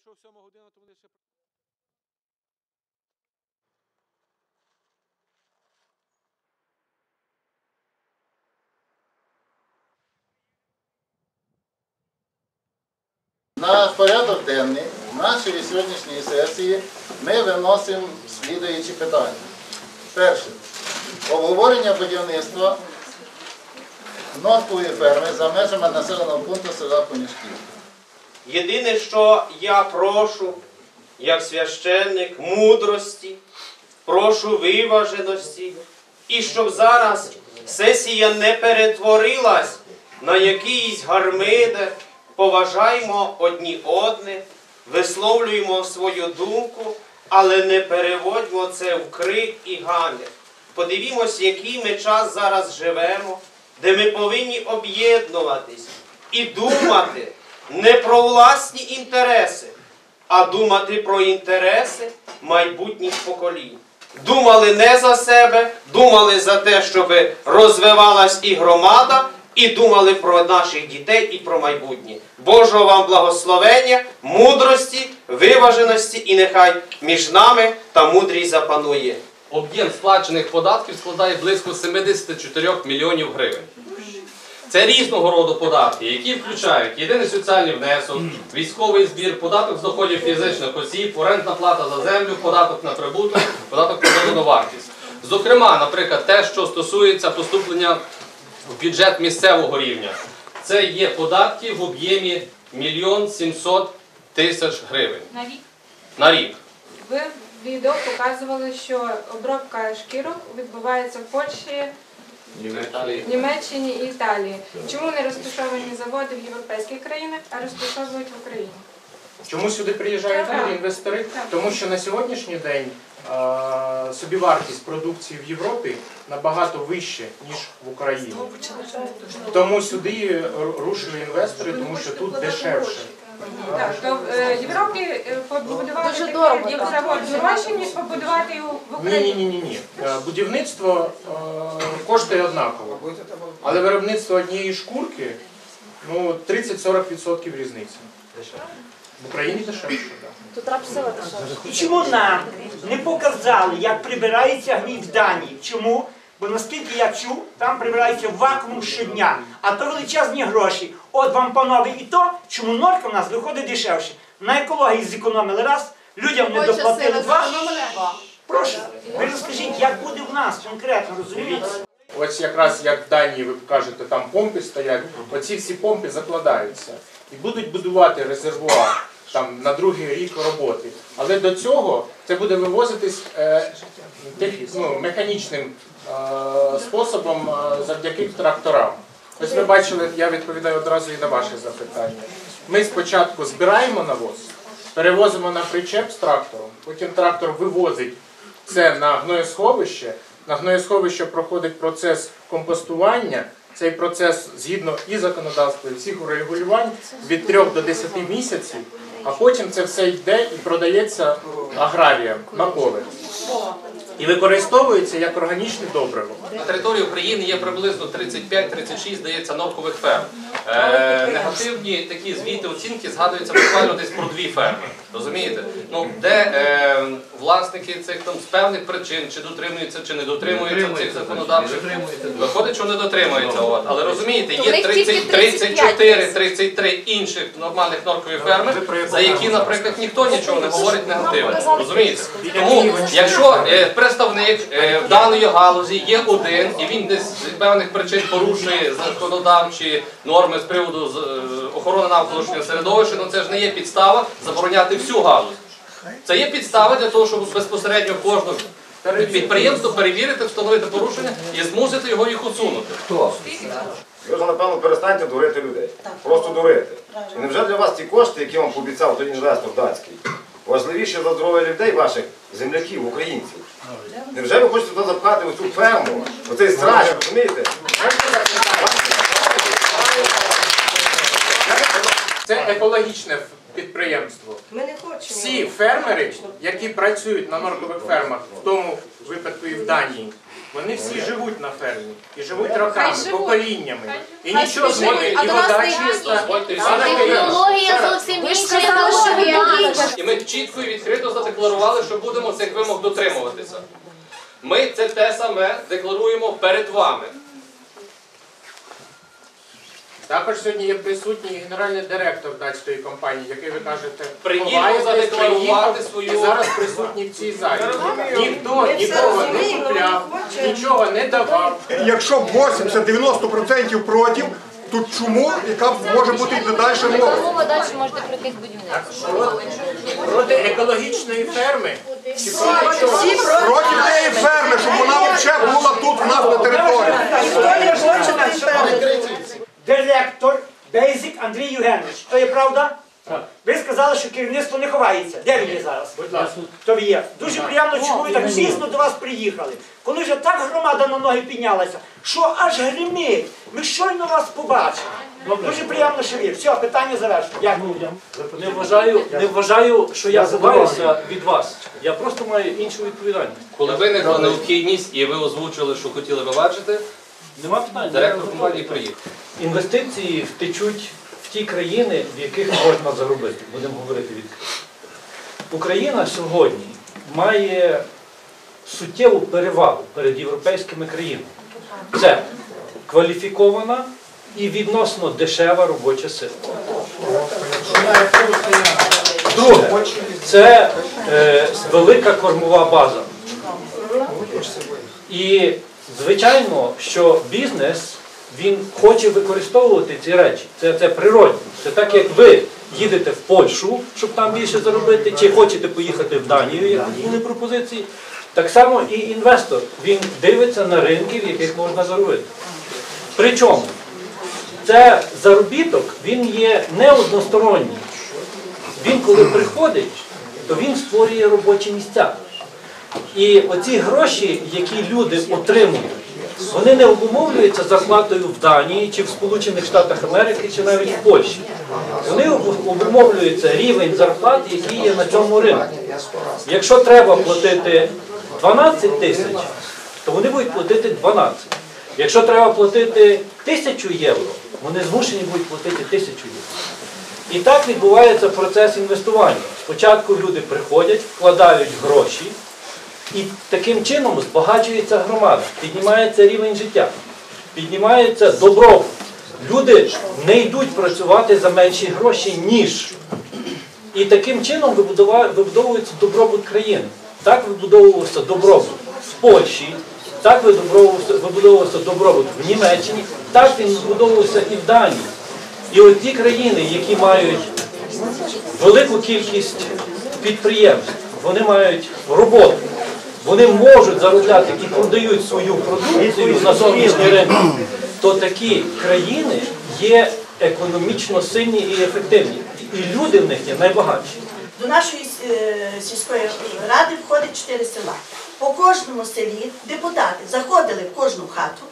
йшов 7 година, то вони ще На порядок денний нашої сьогоднішньої сесії ми виносимо слідуючі питання. Перше. Обговорення будівництва норкової ферми за межами населеного пункту села Конюшків. Єдине, що я прошу, як священник, мудрості, прошу виваженості, і щоб зараз сесія не перетворилась на якийсь гармидер, поважаємо одні одне, висловлюємо свою думку, але не переводьмо це в крик і гамір. Подивімось, який ми час зараз живемо, де ми повинні об'єднуватись і думати не про власні інтереси, а думати про інтереси майбутніх поколінь. Думали не за себе, думали за те, щоб розвивалась і громада, і думали про наших дітей і про майбутнє. Божого вам благословення, мудрості, виваженості, і нехай між нами та мудрість запанує. Об'єм сплачених податків складає близько 74 мільйонів гривень. Це різного роду податки, які включають єдиний соціальний внесок, військовий збір, податок з доходів фізичних осіб, орендна плата за землю, податок на прибуток, податок на додану вартість. Зокрема, наприклад, те, що стосується поступлення в бюджет місцевого рівня, це є податки в об'ємі 1 700 тисяч гривень На рік на рік. ви в відео показували, що обробка шкірок відбувається в Польщі, Німеччині і Італії. Чому не розташовані заводи в європейських країнах, а розташовують в Україні? Чому сюди приїжджають Так. люди, інвестори? Так. Тому що на сьогоднішній день е, собівартість продукції в Європі набагато вище, ніж в Україні. Тому сюди ру- рушили інвестори, тому що тут дешевше. Так, то в е, Європі е, побудувати Дуже такий дорого, так. завод дорожче, ніж побудувати його в Ні, Україні. ні, ні, ні, ні. Е, Будівництво е, коштує однаково, але виробництво однієї шкурки ну 30-40% різниця. В Україні дешевше. Тут рапсила дешевше. І чому нам не показали, як прибирається гній в Данії? Чому? Бо наскільки я чув, там прибирається вакуум щодня, а то величезні гроші. От вам, панове, і то, чому норка в нас виходить дешевше. На екології зекономили раз, людям не доплатили два. Прошу, ви розкажіть, як буде в нас конкретно, розумієте? Ось якраз як в Данії, ви кажете, там помпи стоять, оці всі помпи закладаються і будуть будувати резервуар там на другий рік роботи. Але до цього це буде вивозитись е, ну, механічним е, способом е, завдяки тракторам. Ось ви бачили, я відповідаю одразу і на ваше запитання. Ми спочатку збираємо навоз, перевозимо на причеп з трактором, потім трактор вивозить це на гноєсховище. На гноєсховище проходить процес компостування. Цей процес згідно і законодавства, і всіх регулювань від 3 до 10 місяців, а потім це все йде і продається аграріям на поле. І використовується як органічне добриво. На території України є приблизно 35-36, здається, норкових ферм. Е, негативні такі звіти оцінки згадуються буквально десь про дві ферми. Розумієте? Ну, де е, власники цих там з певних причин, чи дотримуються, чи не дотримуються цих законодавчих. Виходить, що не дотримуються. От. Але розумієте, є них тільки 30, 35 34, 33 інших нормальних норкові ферми, за які, наприклад, ніхто нічого не говорить негативно. Розумієте? Тому, якщо е, представник е, даної галузі є один, і він десь з певних причин порушує законодавчі норми з приводу е, охорони навколишнього середовища, ну це ж не є підстава забороняти всю галузь. Це є підстава для того, щоб безпосередньо кожного підприємство перевірити, встановити порушення і змусити його їх усунути. Хто? Ви вже, напевно, перестаньте дурити людей. Просто дурити. І невже для вас ті кошти, які вам пообіцяв той інвестор датський, важливіші за здоров'я людей, ваших земляків, українців? Невже ви хочете туди запхати оцю ферму, оцей страж, розумієте? Це екологічне підприємство. Ми не хочемо. Всі фермери, які працюють на норкових фермах, в тому випадку і в Данії, Вони всі живуть на фермі і живуть роками, поколіннями. І нічого з собі і вода чиста. Технологія зовсім Ви інша сказали, що ви екологія. лікар. І ми чітко і відкрито задекларували, що будемо цих вимог дотримуватися. Ми це те саме декларуємо перед вами. Також сьогодні є присутній генеральний директор датської компанії, який ви кажете, Приїхав задекларувати свою- і зараз присутній в цій залі. Ніхто нікого не купляв, нічого не давав. Якщо 80-90% проти, то чому, яка може бути і далі мова? Тому далі можете пройти будівництво. Проти екологічної ферми чи проти? Проти тієї ферми, щоб вона взагалі була тут в нас на території. Директор Бейзик Андрій Євгенович. То є правда? Ви сказали, що керівництво не ховається. Де він є зараз? Будь ласка. То ви є. Дуже приємно, що ви так дійсно до вас приїхали. Коли вже так громада на ноги піднялася, що аж гримить. Ми щойно вас побачили. Дуже приємно, що ви. є. Все, питання завершено. Дякую. Не вважаю, не вважаю, що я ховаюся від вас. Я просто маю іншу відповідальність. Коли виникла необхідність і ви озвучили, що хотіли ви бачити, Нема питань. директор компанії приїхав. Інвестиції втечуть ті країни, в яких можна заробити. Будемо говорити відкрито. Україна сьогодні має суттєву перевагу перед європейськими країнами. Це кваліфікована і відносно дешева робоча сила. Друге, це е, велика кормова база. І звичайно, що бізнес він хоче використовувати ці речі. Це, це природно. Це так, як ви їдете в Польщу, щоб там більше заробити, чи хочете поїхати в Данію, як були пропозиції. Так само і інвестор він дивиться на ринки, в яких можна заробити. Причому це заробіток він є не односторонній. Він, коли приходить, то він створює робочі місця. І оці гроші, які люди отримують, вони не обумовлюються зарплатою в Данії чи в Сполучених Штатах Америки, чи навіть в Польщі. Вони обумовлюються рівень зарплат, який є на цьому ринку. Якщо треба платити 12 тисяч, то вони будуть платити 12. Якщо треба платити тисячу євро, вони змушені будуть платити тисячу євро. І так відбувається процес інвестування. Спочатку люди приходять, вкладають гроші, і таким чином збагачується громада, піднімається рівень життя, піднімається добробут. Люди не йдуть працювати за менші гроші, ніж. І таким чином вибудовується добробут країни. Так вибудовувався добробут в Польщі, так вибудовувався добробут в Німеччині, так він вибудовувався і в Данії. І от ті країни, які мають велику кількість підприємств, вони мають роботу, вони можуть заробляти і продають свою продукцію на зовнішній ринку, то такі країни є економічно сильні і ефективні. І люди в них є найбагатші. До нашої е, сільської ради входить чотири села. По кожному селі депутати заходили в кожну хату,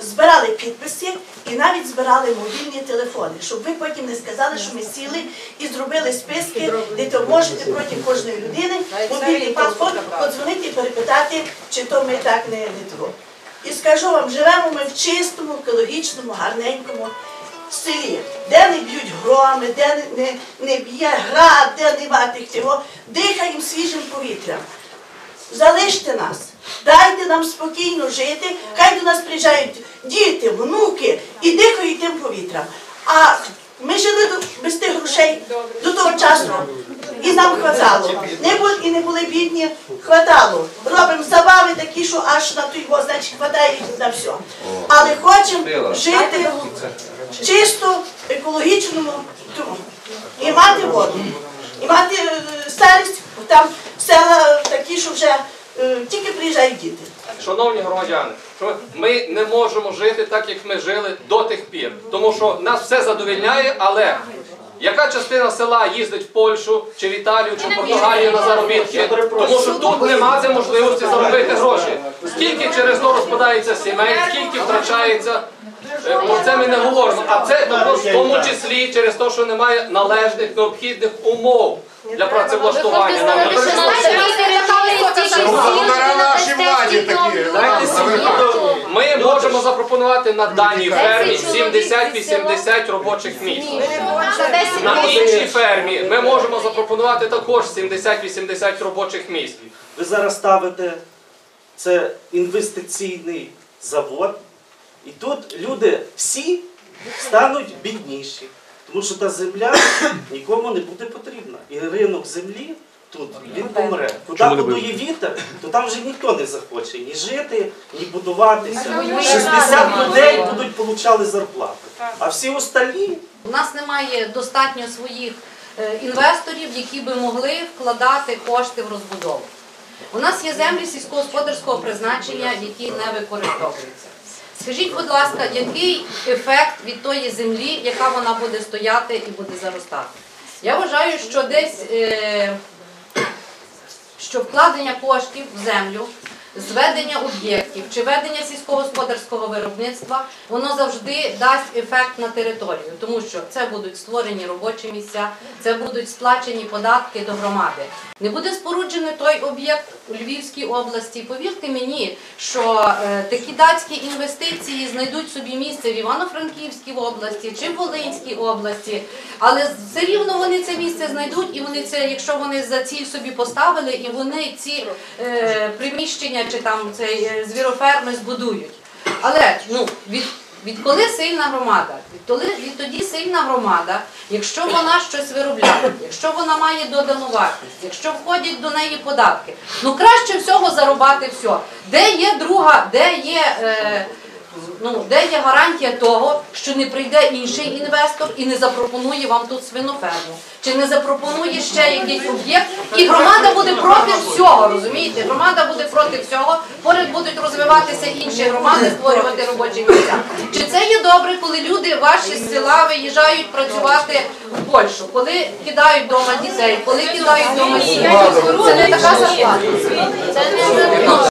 збирали підписи і навіть збирали мобільні телефони, щоб ви потім не сказали, що ми сіли і зробили списки, де то можете проти кожної людини мобільний паспорт подзвонити і перепитати, чи то ми так не, того. І скажу вам, живемо ми в чистому, екологічному, гарненькому селі, де не б'ють громи, де не, не б'є град, де нема тих цього, дихаємо свіжим повітрям. Залиште нас, дайте нам спокійно жити, хай до нас приїжджають діти, внуки і дихають тим повітрям. А ми жили без тих грошей до того часу, і нам хватало. Не були, і не були бідні, хватало. Робимо забави такі, що аж на той значить, хватає на все. Але хочемо жити чисто екологічному тому. І мати воду, і мати е, старість, там села такі, що вже тільки приїжджають діти. Шановні громадяни, ми не можемо жити так, як ми жили до тих пір. Тому що нас все задовільняє, але яка частина села їздить в Польщу, чи в Італію, чи в Португалію на заробітки? Тому що тут нема це можливості заробити гроші. Скільки через то розпадається сімей, скільки втрачається. е, Про це ми не говоримо. А це також в тому числі через те, що немає належних необхідних умов для працевлаштування. Ми можемо запропонувати на даній фермі 70-80 робочих місць. На іншій фермі ми можемо запропонувати також 70-80 робочих місць. Ви зараз ставите це інвестиційний завод, і тут люди всі стануть бідніші, тому що та земля нікому не буде потрібна. І ринок землі тут він помре. Куди подує вітер, то там вже ніхто не захоче ні жити, ні будуватися. 60 людей будуть получали зарплату. А всі остальні У нас немає достатньо своїх е, інвесторів, які би могли вкладати кошти в розбудову. У нас є землі сільськогосподарського призначення, які не використовуються. Скажіть, будь ласка, який ефект від тої землі, яка вона буде стояти і буде заростати? Я вважаю, що десь е, що вкладення коштів в землю, зведення об'єктів чи ведення сільськогосподарського виробництва, воно завжди дасть ефект на територію, тому що це будуть створені робочі місця, це будуть сплачені податки до громади. Не буде споруджений той об'єкт у Львівській області. Повірте мені, що е, такі датські інвестиції знайдуть собі місце в Івано-Франківській області чи в Волинській області, але все рівно вони це місце знайдуть, і вони це, якщо вони за ціль собі поставили, і вони ці е, приміщення чи там цей е, звіроферми збудують. Але ну від. Відколи сильна громада? Відтоли, відтоді сильна громада, якщо вона щось виробляє, якщо вона має додану вартість, якщо входять до неї податки, ну краще всього зарубати все. Де є друга, де є, е, ну, де є гарантія того, що не прийде інший інвестор і не запропонує вам тут свиноферму, чи не запропонує ще якийсь об'єкт, і громада буде проти всього, розумієте? Громада буде проти всього, поряд будуть розвиватися інші громади, створювати робочі місця. Чи це є добре, коли люди ваші з села виїжджають працювати в Польщу, коли кидають вдома дітей, коли кидають вдома сім'ї? Це не така зарплата. Це не Ну,